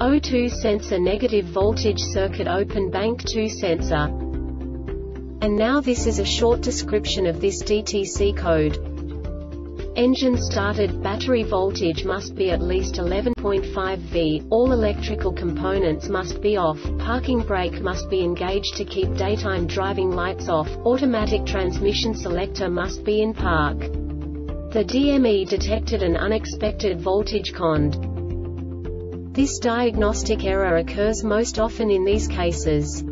O2 sensor negative voltage circuit open bank 2 sensor. And now this is a short description of this DTC code. Engine started, battery voltage must be at least 11.5 V, all electrical components must be off, parking brake must be engaged to keep daytime driving lights off, automatic transmission selector must be in park. The DME detected an unexpected voltage cond. This diagnostic error occurs most often in these cases.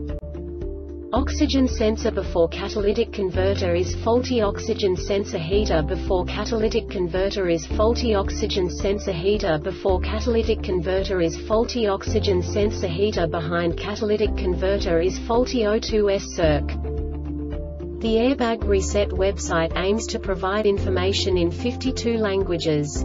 Oxygen sensor before catalytic converter is faulty oxygen sensor heater before catalytic converter is faulty oxygen sensor heater before catalytic converter is faulty oxygen sensor heater behind catalytic converter is faulty O2S circ. The Airbag Reset website aims to provide information in 52 languages.